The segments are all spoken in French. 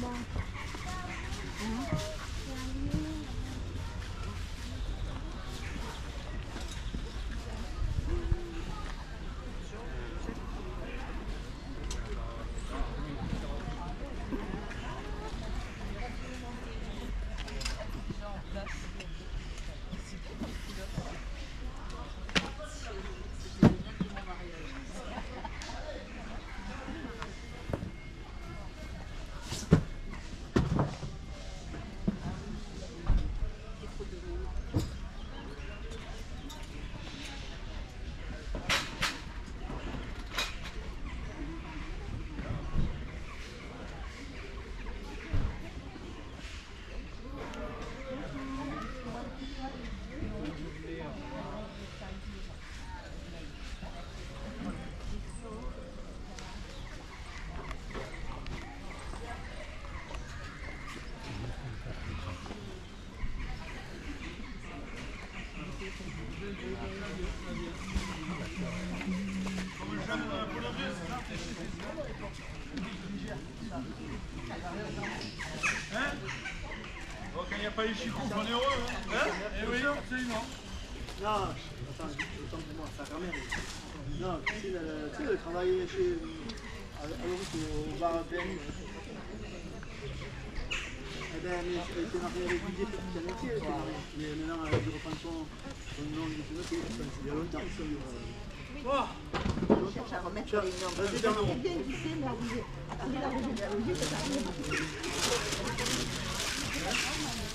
mom. Les chicots, on est heureux. Hein, hein Eh oui, absolument. Non, attends, autant pour moi, grand-mère. Non, tu sais, le, tu sais, le travail chez. à, au bar PMU. Eh ben, mais elle était mariée avec Didier Petit elle était mariée. Mais maintenant, elle a dû reprendre son, nom de. Il y a longtemps, ça. Oh, Il cherche à remettre les noms. Vas-y, bien, mais la c'est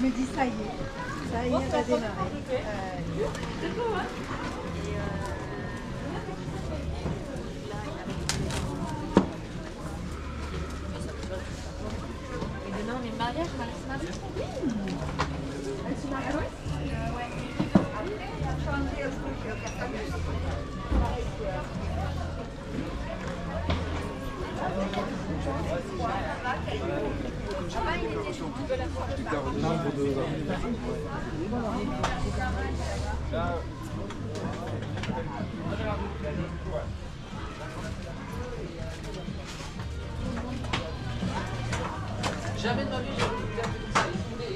Je me dis, ça y est. Ça y est, elle a démarré. Euh, Et demain, on est mariage, Marie Jamais de ma vie j'ai vu Ils font des, des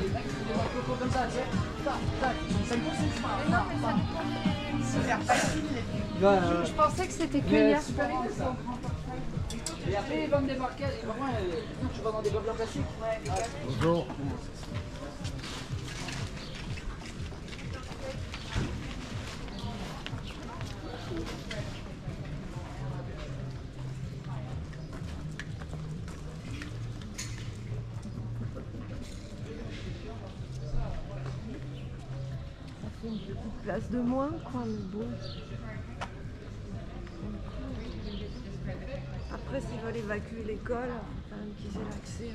cocos comme ça, tu sais. Tac, tac. Ça me pousse, Je pensais que c'était que hier. Ça. Et après, ils vont me débarquer. Euh, tu vas dans des gobelins classiques. Bonjour. Place de moins, quoi, mais bon. Évacuer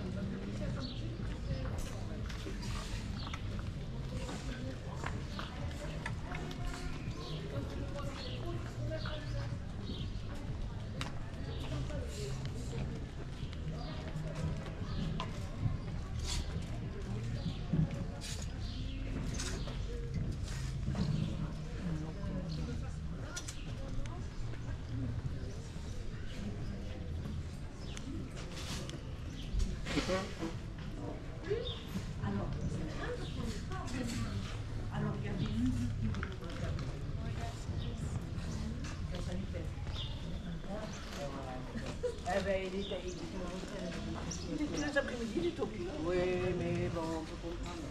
quand même qu'ils aient l'accès. hein. Oui, mais bon, on peut comprendre.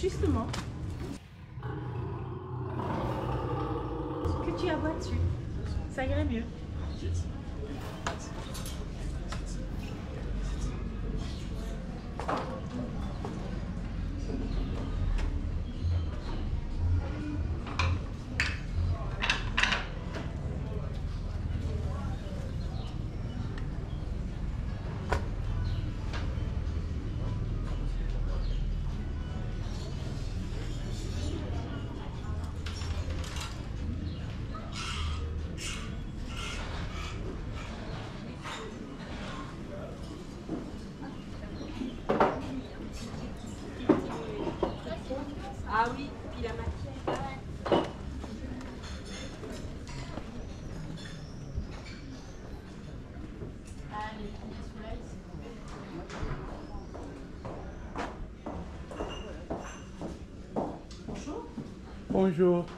Justement. Bonjour.